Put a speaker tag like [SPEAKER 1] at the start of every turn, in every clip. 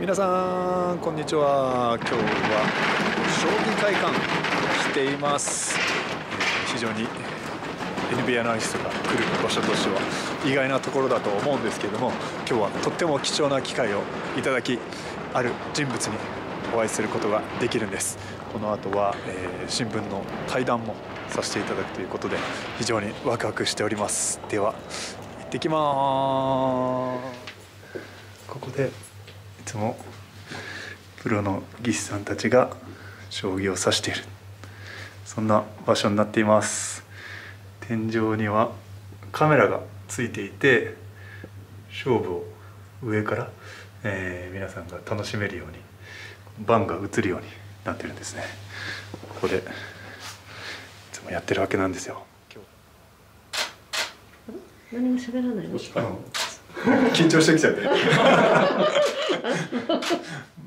[SPEAKER 1] 皆さんこんにちは。今日は将棋会館来ています。非常に NBA アナリストが来る場所としては意外なところだと思うんですけれども今日はとっても貴重な機会をいただきある人物にお会いすることができるんです。この後は、えー、新聞の対談もさせていただくということで非常にワクワクしております。では行ってきます。ここでつもプロの技師さんたちが将棋を指している。そんな場所になっています。天井にはカメラがついていて勝負を上から、えー、皆さんが楽しめるように盤が映るようになってるんですね。ここでいつもやってるわけなんですよ。
[SPEAKER 2] 何も喋らないの？
[SPEAKER 1] 緊張してきちゃって。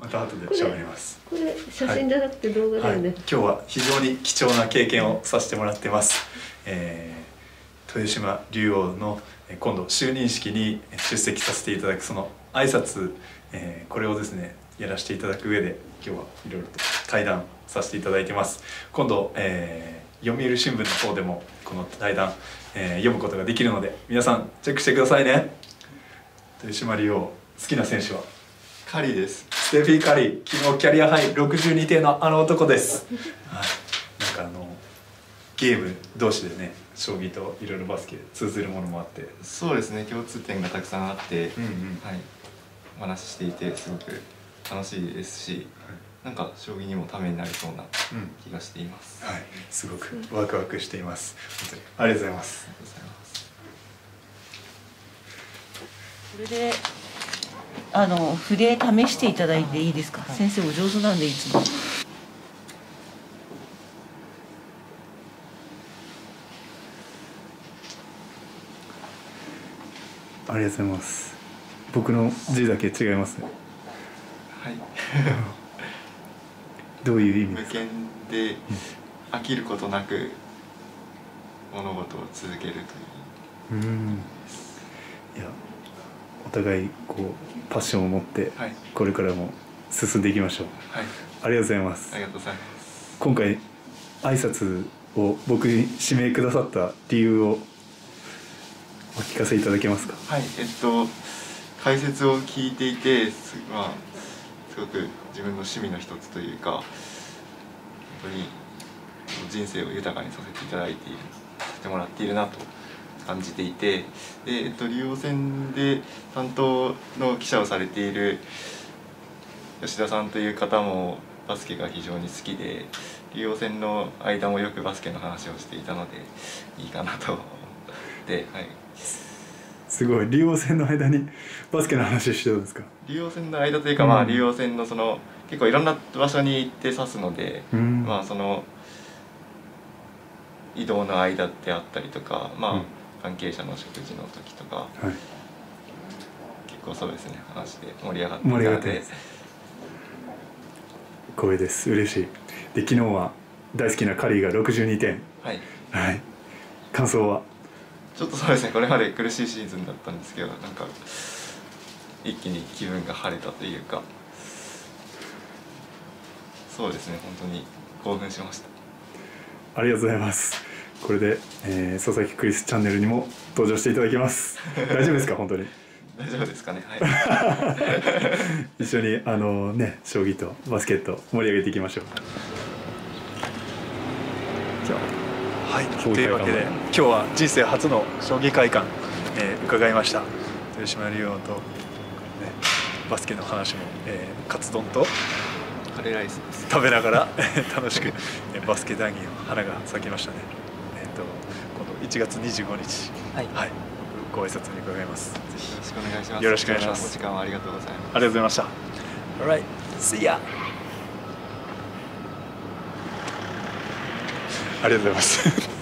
[SPEAKER 1] また後で喋ります。
[SPEAKER 2] これ写真じゃなくて動画だよね、はい。はい、
[SPEAKER 1] 今日は非常に貴重な経験をさせてもらってます、えー、豊島竜王の今度就任式に出席させていただくその挨拶、えー、これをですねやらせていただく上で今日はいろいろと対談させていただいてます。今度、えー、読売新聞の方でもこの対談、えー、読むことができるので皆さんチェックしてくださいね豊島竜王好きな選手は？
[SPEAKER 3] カリーです。
[SPEAKER 1] ステフィー・カリー昨日キャリアハイ。62点のあの男です。はい。なんかあのゲーム同士でね将棋といろいろバスケ通ずるものもあって。
[SPEAKER 3] そうですね。共通点がたくさんあって、うんうん、はい、お話ししていてすごく楽しいですし、なんか将棋にもためになりそうな気がしています、
[SPEAKER 1] うん、はい。すごくワクワクしています。本当に。ありがとうございます
[SPEAKER 2] これであの筆試していただいていいですか、はい、先生お上手なんでいつも。
[SPEAKER 1] ありがとうございます。僕の字だけ違いますね。
[SPEAKER 3] はい。
[SPEAKER 1] どういう意味です
[SPEAKER 3] か？無で飽きることなく物事を続けるといううん。
[SPEAKER 1] いやお互いこうパッションを持ってこれからも進んでいきましょう、はい、ありがとうございます。
[SPEAKER 3] ありがとうございます。
[SPEAKER 1] 今回挨拶を僕に指名くださった理由をお聞かせいただけますか？
[SPEAKER 3] はい。えっと解説を聞いていてまあすごく自分の趣味の一つというか本当に人生を豊かにさせていただいているさせてもらっているなと感じていてで、えっと、竜王戦で担当の記者をされている吉田さんという方もバスケが非常に好きで竜王戦の間もよくバスケの話をしていたのでいいかなと思って、はい、
[SPEAKER 1] すごい。竜王戦の間にバスケの話してたんですか？
[SPEAKER 3] 竜王戦の間というか、まあ竜王戦のその結構いろんな場所に行って指すので、うん、まあその移動の間であったりとかまあ、うん、関係者の食事の時とか、はい、結構そうですね話で盛り上がって。盛り上がって。
[SPEAKER 1] 光栄です。嬉しい。で昨日は大好きなカリーが62点。
[SPEAKER 3] はい、
[SPEAKER 1] はい、感想は？
[SPEAKER 3] ちょっとそうですねこれまで苦しいシーズンだったんですけどなんか一気に気分が晴れたというか。そうですね本当に興奮しました。
[SPEAKER 1] ありがとうございますこれで、えー、佐々木クリスチャンネルにも登場していただきます。大丈夫ですか？本当に。
[SPEAKER 3] 大丈夫ですかね？はい。
[SPEAKER 1] 一緒にあのね将棋とバスケット盛り上げていきましょう。じゃあはい。というわけで今日は人生初の将棋会館、えー、伺いました。豊島竜王とバスケの話も、えー、カツ丼と
[SPEAKER 3] カレーライス
[SPEAKER 1] 食べながら楽しくバスケ談義の花が咲きましたね。えっ、ー、と今度1月25日、はい、はい、ご挨拶に伺います。ぜ
[SPEAKER 3] ひよろしくお願いします。
[SPEAKER 1] よろしくお願いします。
[SPEAKER 3] お時間ありがとうございます。
[SPEAKER 1] ありがとうございました。Alright, see ya. ありがとうございます。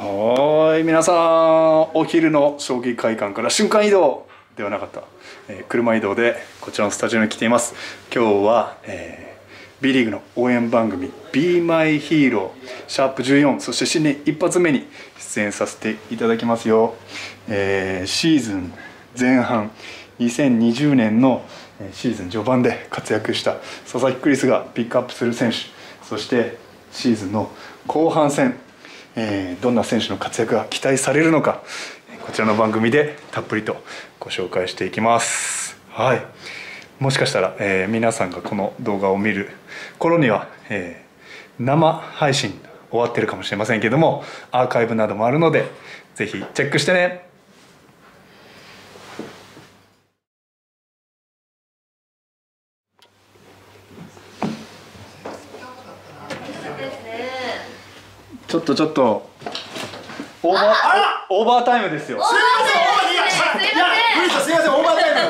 [SPEAKER 1] はい皆さんお昼の将棋会館から瞬間移動ではなかった、えー、車移動でこちらのスタジオに来ています今日は、えー、B リーグの応援番組「Be My Hero」シャープ14そして新年一発目に出演させていただきますよ、えー、シーズン前半2020年のシーズン序盤で活躍した佐々木クリスがピックアップする選手そしてシーズンの後半戦、えー、どんな選手の活躍が期待されるのかこちらの番組でたっぷりとご紹介していきます。はい。もしかしたら、えー、皆さんがこの動画を見る頃には、えー、生配信終わってるかもしれませんけどもアーカイブなどもあるのでぜひチェックしてねちょっとちょっとオーバーオーバータイムですよ。
[SPEAKER 4] すみません。クリスすみません、オーバータイム。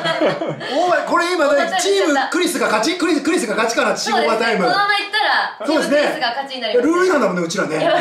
[SPEAKER 4] オーバー、これ今ね、チームクリスが勝ち、クリス、クリスが勝ちからチームオーバータイム。
[SPEAKER 5] このままいったら、そうですね。クリスが勝ちになります。
[SPEAKER 4] ルール違反だもんね、うちらね。いや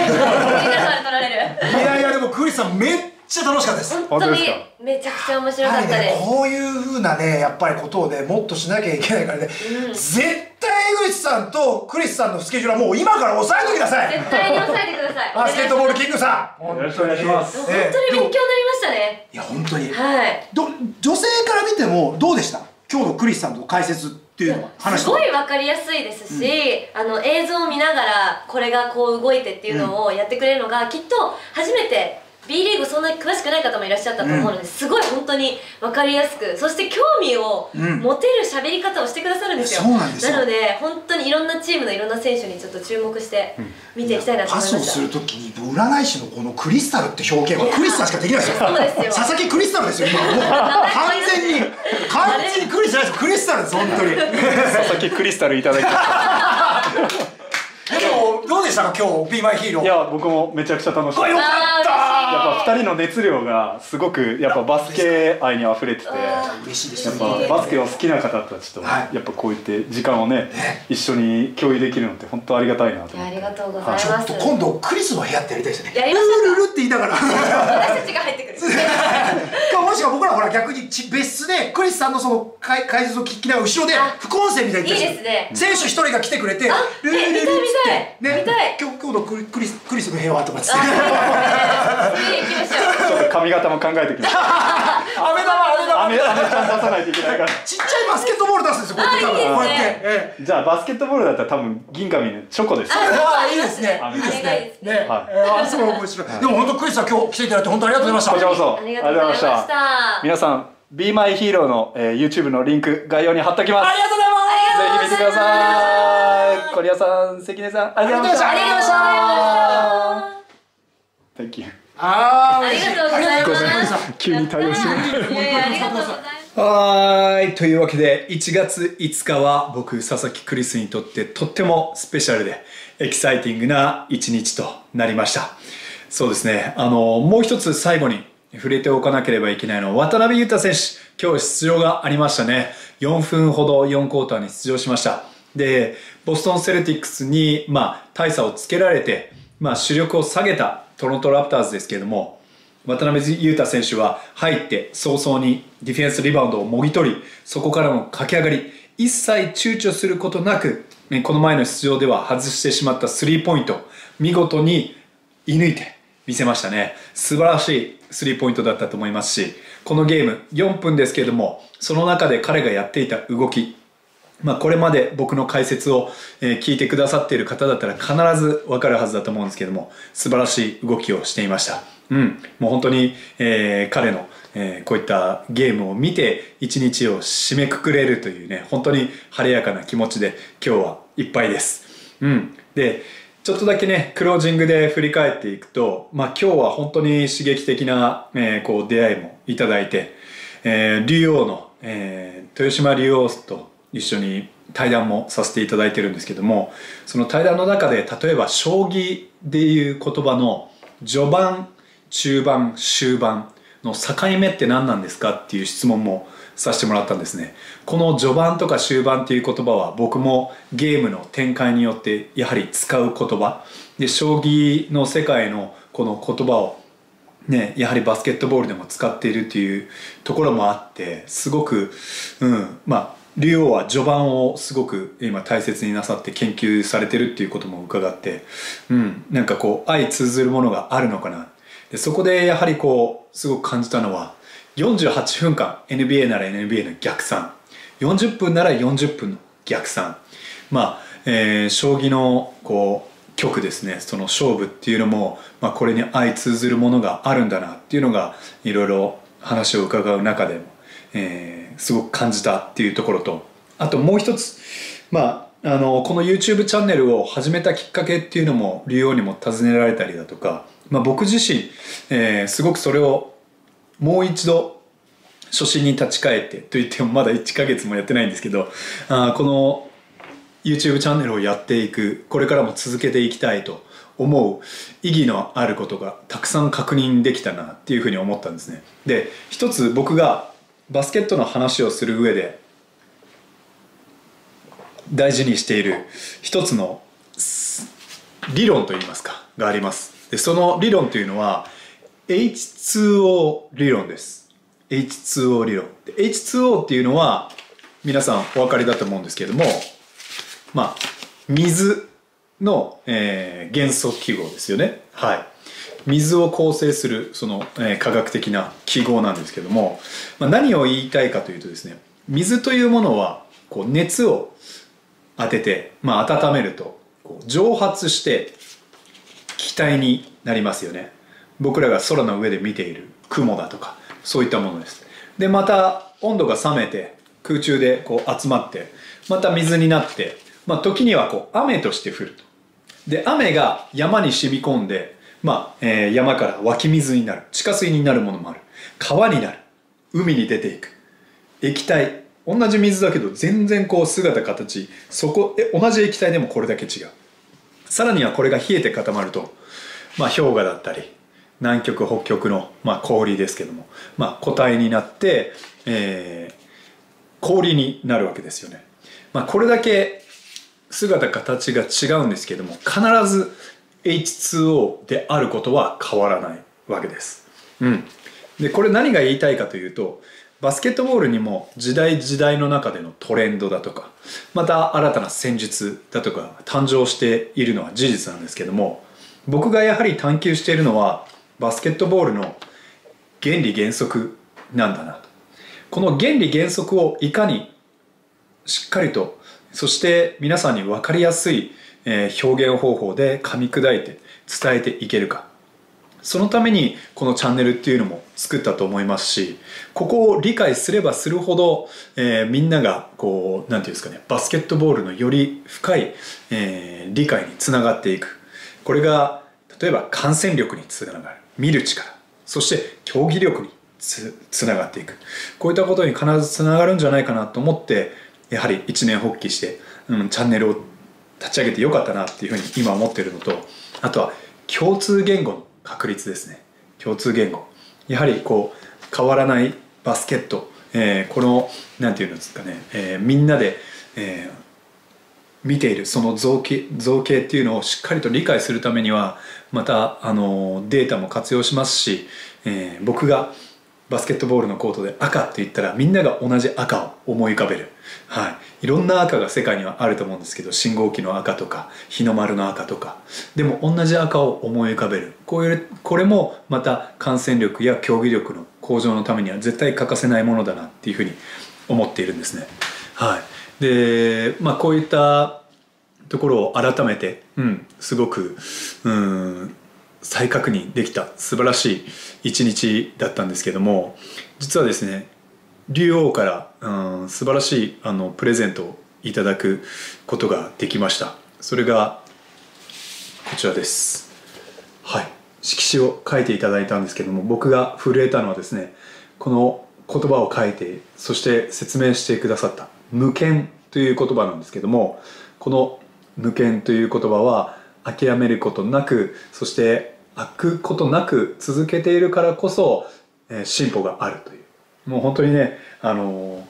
[SPEAKER 5] い
[SPEAKER 4] や、でもクリスさんめっちゃ楽しかったです。
[SPEAKER 5] 本当にめちゃくちゃ面白かったです。
[SPEAKER 4] こういうふうなね、やっぱりことをね、もっとしなきゃいけないからね。絶対江口さんとクリスさんのスケジュールはもう今から押さえてください。
[SPEAKER 5] 絶対に押さえてください。
[SPEAKER 4] バスケットボールキングさ
[SPEAKER 1] ん。よろしくお願いします。
[SPEAKER 5] 本当に。勉強になりましたね。
[SPEAKER 4] いや本当に。
[SPEAKER 5] はい。
[SPEAKER 4] ど女性から見てもどうでした？今日のクリスさんの解説っていうのは
[SPEAKER 5] 話すごい分かりやすいですし、うん、あの映像を見ながらこれがこう動いてっていうのをやってくれるのが、きっと初めて B リーグそんなに詳しくない方もいらっしゃったと思うので、うん、すごい本当に分かりやすくそして興味を持てる喋り方をしてくださるんですよ、
[SPEAKER 4] うん、な
[SPEAKER 5] なので本当にいろんなチームのいろんな選手にちょっと注目して見ていきたいなと思いました、
[SPEAKER 4] パスをするときに占い師のこのクリスタルって表現はクリスタルしかできないですよ。そうですよ。佐々木クリスタルですよ今もう完全に。完全にクリスじゃないです。クリスタルです本当に。
[SPEAKER 1] 佐々木クリスタルいただきました。
[SPEAKER 4] でもどうでしたか今日「Be My Hero」
[SPEAKER 1] いや僕もめちゃくちゃ楽しかった。
[SPEAKER 4] よかった
[SPEAKER 1] やっぱ2人の熱量がすごくやっぱバスケ愛にあふれてて
[SPEAKER 4] 嬉しいです
[SPEAKER 1] やっぱバスケを好きな方たちとやっぱこういって時間をね一緒に共有できるのって本当ありがたいなと思って。
[SPEAKER 5] ありがとうございます。ちょ
[SPEAKER 4] っと今度クリスの部屋ってやりたいですよね
[SPEAKER 5] やりましょ
[SPEAKER 4] うルルって言いながら。
[SPEAKER 5] 私たちが入ってくる
[SPEAKER 4] もしくは僕らほら逆に別室でクリスさんのその解解説を聞きながら後ろで副音声みたいに
[SPEAKER 5] いいですね。
[SPEAKER 4] 選手一人が来てくれて
[SPEAKER 5] ルルルルルってね
[SPEAKER 4] 今日今日のクリスクリスの部屋はとかって
[SPEAKER 1] 髪型も考えてきました。
[SPEAKER 4] 飴玉
[SPEAKER 1] 飴玉飴ちゃん出さないといけないから。
[SPEAKER 4] ちっちゃいバスケットボール出すんですよ。こうやってこうやって。
[SPEAKER 1] じゃあバスケットボールだったら多分銀紙のチョコです。
[SPEAKER 4] ああいいですね。いいですね。ね。あすごい面白い。でも本当クリスさん今日来ていただいて本当ありがとうございました。
[SPEAKER 1] こちらこそありがとうございました。皆さん Be My Hero の、えー、YouTube のリンク概要に貼っておきます。
[SPEAKER 4] ありがとうございます。
[SPEAKER 1] ぜひ見てください。コリアさん、関根さん、
[SPEAKER 4] ありがとうございました。ありがとうございました。
[SPEAKER 1] Thank you.
[SPEAKER 5] あありがとうございます。
[SPEAKER 1] 急に対応して
[SPEAKER 5] いやいやありがとうございます。
[SPEAKER 1] はい。というわけで1月5日は僕佐々木クリスにとってとってもスペシャルでエキサイティングな一日となりました。そうですね。あのもう一つ最後に触れておかなければいけないのは渡辺裕太選手今日出場がありましたね。4分ほど4クォーターに出場しました。でボストンセルティックスに、まあ、大差をつけられて、まあ、主力を下げたトロントラプターズですけれども渡辺裕太選手は入って早々にディフェンスリバウンドをもぎ取りそこからの駆け上がり一切躊躇することなくこの前の出場では外してしまったスリーポイント見事に射抜いて見せましたね。素晴らしいスリーポイントだったと思いますしこのゲーム4分ですけれどもその中で彼がやっていた動きまあ、これまで僕の解説を、聞いてくださっている方だったら必ず分かるはずだと思うんですけども素晴らしい動きをしていました。うん、もう本当に、えー、彼の、えー、こういったゲームを見て一日を締めくくれるというね本当に晴れやかな気持ちで今日はいっぱいです。うん、でちょっとだけねクロージングで振り返っていくと、まあ、今日は本当に刺激的な、えー、こう出会いもいただいて、えー、竜王の、えー、豊島竜王と一緒に対談もさせていただいてるんですけどもその対談の中で例えば将棋でいう言葉の序盤中盤終盤の境目って何なんですかっていう質問もさせてもらったんですね。この序盤とか終盤っていう言葉は僕もゲームの展開によってやはり使う言葉。で将棋の世界のこの言葉をね、やはりバスケットボールでも使っているというところもあってすごく、うんまあ、竜王は序盤をすごく今大切になさって研究されてるっていうことも伺って、うん、なんかこう相通ずるものがあるのかな。でそこでやはりこうすごく感じたのは48分間 NBA なら NBA の逆算。40分なら40分の逆算。まあ、えー、将棋のこう局ですね。その勝負っていうのも、まあ、これに相通ずるものがあるんだなっていうのがいろいろ話を伺う中でも、えー、すごく感じたっていうところと。あともう一つまああのこの YouTube チャンネルを始めたきっかけっていうのも竜王にも尋ねられたりだとか、まあ、僕自身、えー、すごくそれをもう一度初心に立ち返ってと言ってもまだ1ヶ月もやってないんですけどあこの YouTube チャンネルをやっていくこれからも続けていきたいと思う意義のあることがたくさん確認できたなっていうふうに思ったんですね。で一つ僕がバスケットの話をする上で大事にしている一つの理論といいますかがありますでその理論というのは H2O 理論です H2O 理論 H2O っていうのは皆さんお分かりだと思うんですけれどもまあ、水の、えー、元素記号ですよね。はい。水を構成するその、えー、科学的な記号なんですけども、まあ、何を言いたいかというとですね水というものはこう熱を当てて、まあ、温めるとこう蒸発して気体になりますよね僕らが空の上で見ている雲だとかそういったものですでまた温度が冷めて空中でこう集まってまた水になってまあ、時にはこう雨として降ると。で、雨が山に染み込んで、まあ、えー、山から湧き水になる。地下水になるものもある。川になる。海に出ていく。液体。同じ水だけど全然こう姿形、そこ、え、同じ液体でもこれだけ違う。さらにはこれが冷えて固まると、まあ、氷河だったり、南極北極の、まあ、氷ですけども、まあ、固体になって、えー、氷になるわけですよね。まあ、これだけ姿形が違うんですけども必ず H2O であることは変わらないわけです。うん、でこれ何が言いたいかというとバスケットボールにも時代時代の中でのトレンドだとかまた新たな戦術だとか誕生しているのは事実なんですけども僕がやはり探求しているのはバスケットボールの原理原則なんだなとこの原理原則をいかにしっかりとそして皆さんに分かりやすい表現方法で噛み砕いて伝えていけるか。そのためにこのチャンネルっていうのも作ったと思いますしここを理解すればするほど、えー、みんながこう何て言うんですかねバスケットボールのより深い、えー、理解につながっていく。これが例えば感染力につながる。見る力。そして競技力につつながっていく。こういったことに必ずつながるんじゃないかなと思ってやはり一年発起して、うん、チャンネルを立ち上げてよかったなっていうふうに今思ってるのとあとは共通言語の確率ですね。共通言語。やはりこう変わらないバスケット、えー、この何て言うんですかね、えー、みんなで、えー、見ているその造形造形っていうのをしっかりと理解するためにはまたあのデータも活用しますし、えー、僕がバスケットボールのコートで赤って言ったらみんなが同じ赤を思い浮かべる、はい、いろんな赤が世界にはあると思うんですけど信号機の赤とか日の丸の赤とか。でも同じ赤を思い浮かべる。こういうこれもまた感染力や競技力の向上のためには絶対欠かせないものだなっていうふうに思っているんですね。はい、で、まあ、こういったところを改めて、うん、すごくうん再確認できた素晴らしい一日だったんですけども実はですね竜王から、うん、素晴らしいあのプレゼントをいただくことができました。それがこちらです。はい。色紙を書いていただいたんですけども僕が震えたのはですねこの言葉を書いてそして説明してくださった「無権」という言葉なんですけどもこの「無権」という言葉は諦めることなくそして開くことなく続けているからこそ、えー、進歩があるという。もう本当にね、あのー、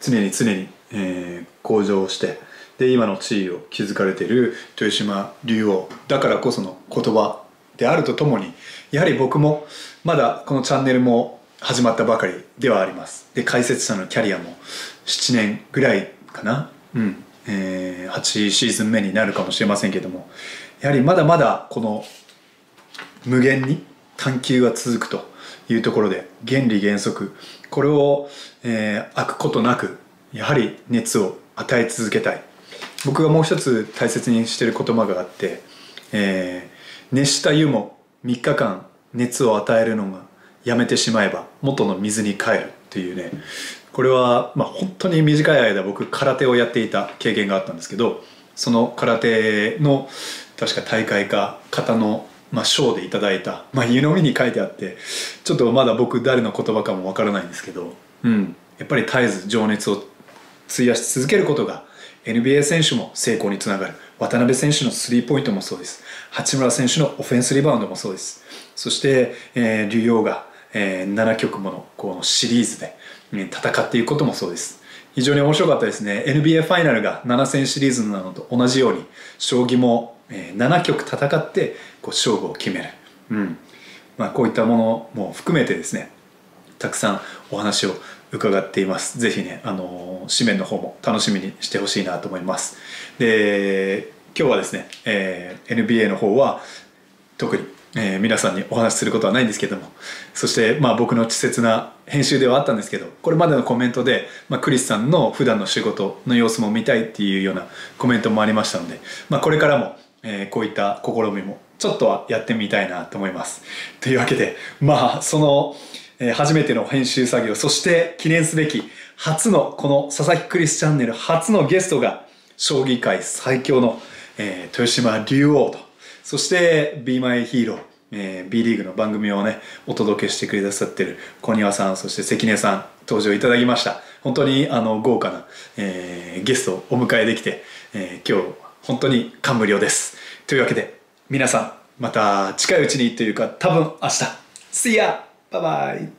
[SPEAKER 1] 常に常に、えー、向上してで今の地位を築かれている豊島竜王だからこその言葉であるとともにやはり僕もまだこのチャンネルも始まったばかりではあります。で解説者のキャリアも7年ぐらいかな。うん。えー、8シーズン目になるかもしれませんけどもやはりまだまだこの無限に探求が続くというところで原理原則これを、えー、開くことなくやはり熱を与え続けたい。僕がもう一つ大切にしてる言葉があって、えー、熱した湯も3日間熱を与えるのがやめてしまえば元の水に帰るっていうねこれは、まあ、本当に短い間僕空手をやっていた経験があったんですけどその空手の確か大会か方の、まあ、賞でいただいた、まあ、湯飲みに書いてあってちょっとまだ僕誰の言葉かもわからないんですけど、うん、やっぱり絶えず情熱を費やし続けることが NBA 選手も成功につながる。渡辺選手のスリーポイントもそうです。八村選手のオフェンスリバウンドもそうです。そして、えー、竜王が、えー、7曲ものこのシリーズで、戦っていくこともそうです。非常に面白かったですね。NBA ファイナルが7戦シリーズなのと同じように将棋も、えー、7局戦ってこう勝負を決める、うん。まあ、こういったものも含めてですねたくさんお話を伺っています。ぜひねあの紙面の方も楽しみにしてほしいなと思います。で今日はですね、えー、NBA の方は特にえー、皆さんにお話しすることはないんですけどもそしてまあ僕の稚拙な編集ではあったんですけどこれまでのコメントで、まあ、クリスさんの普段の仕事の様子も見たいっていうようなコメントもありましたので、まあ、これからも、えー、こういった試みもちょっとはやってみたいなと思います。というわけでまあその、えー、初めての編集作業そして記念すべき初のこの佐々木クリスチャンネル初のゲストが将棋界最強の、えー、豊島竜王とそして Be My Hero えー、B リーグの番組をねお届けしてくださってる小庭さんそして関根さん登場いただきました。本当にあの豪華な、えー、ゲストをお迎えできて、えー、今日本当に感無量です。というわけで皆さんまた近いうちにというか多分明日。See ya! バイバイ